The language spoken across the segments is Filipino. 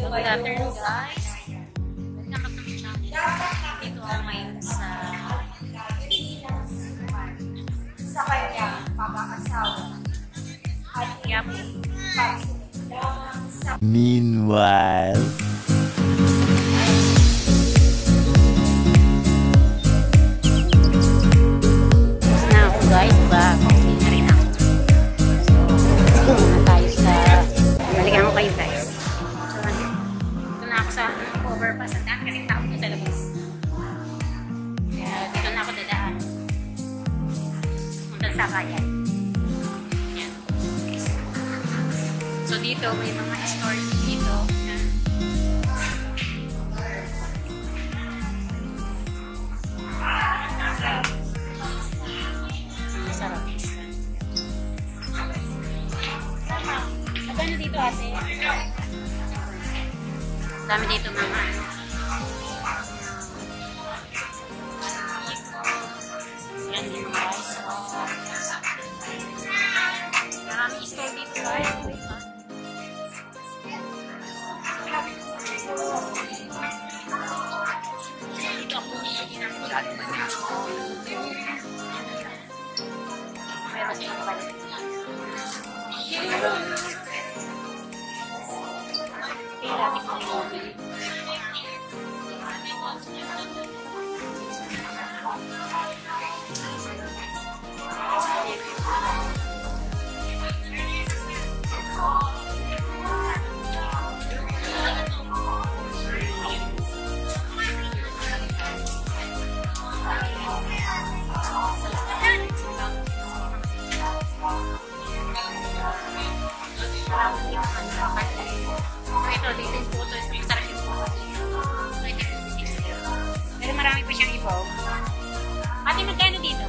Good afternoon guys. Welcome to my channel. Dito ako ngayon sa sa kanyang pag-aasawa at Yapo. pagsulang sa Meanwhile. So dito may mga store dito. Sarap. Magkano dito ate? Dami dito mga ano. Marami store dito guys. Have. Ibaw. Ate, magkano dito?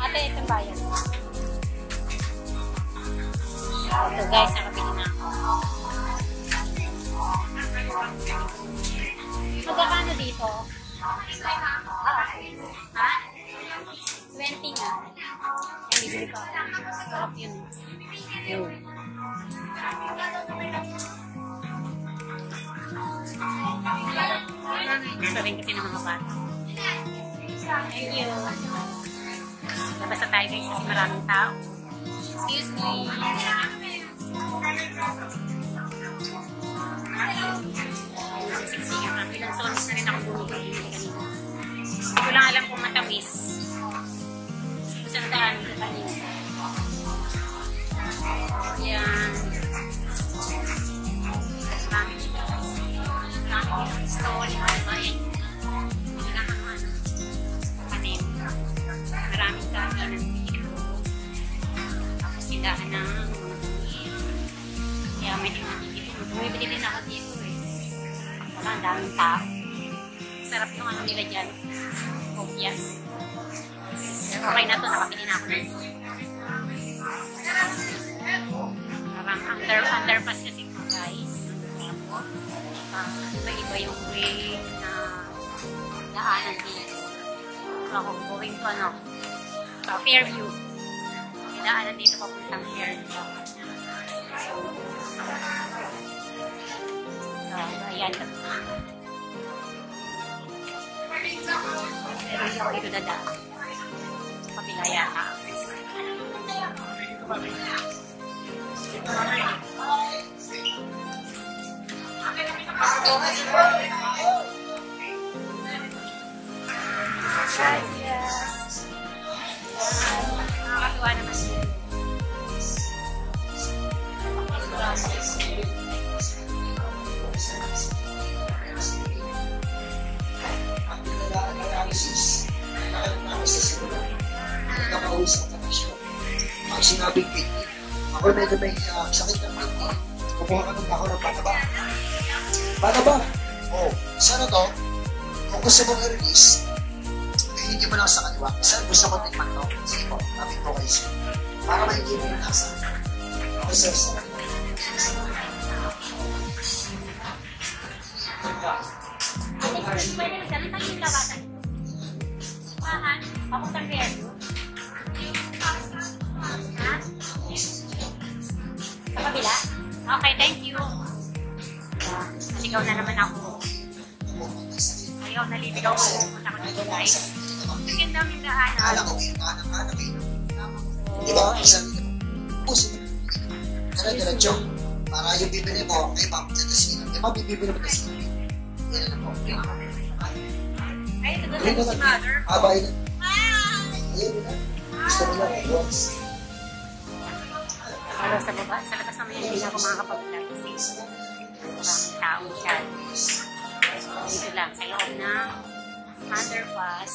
Ate, itong bayan. Ito guys, nakabili na ako. Magkakano dito? Ha? 20 nga. Ay, bibili pa ako. Sarap yun. Yun. Gusto rin kasi ng mga bata. Thank you. Labas na tayo guys. Excuse me. Mga damit. Kaya may. Bumibili din ako dito eh. Wala, ang daming tao. Sarap yung ano nila dyan. Kopya. Okay na to, nakapili na ako. Parang under, underpass kasi ito guys. Uh, iba-iba yung way na daanan dito. So ako going to ano, uh, Fairview. Daanan dito papuntang Fairview. So, ayan. Pero hindi ako dito dadaan. Sa kabila yata. Nakakatuwa naman yun. Nakausap ka na siya. Ang sinabing kidney, ako medyo may uh, sakit ng kidney. Kukuha ka ng ako ng pataba. Pataba? Oo. Oh, sana to, kung gusto mong i-release, hindi mo lang sa kaliwa. Sir, gusto ko tikman to. Sige po, kapit po kayo sir. Para maigin mo yung nasa. Okay, sir, sir. Pwede tayo yung labasan. Pahan, papuntang kabila? Okay, thank you. Naligaw na naman ako. Ayaw, naliligaw ako. Pupunta ko dito, guys. Ang daming Kala daanan. ko kayo, anak, anak kayo. Di ba? Isa, puso mo. Ano, diretso. Para yung bibili mo, Ma'am, sa tasino. Di ba, bibili mo tasino? Yan na po. Ay, ito doon si na mother. Aba, yun. Ayun na. Gusto mo eh. Yes. Pero sa baba, sa labas naman hindi na ako makakapag-vlog kasi maraming tao dyan. Dito lang, sa loob ng underpass.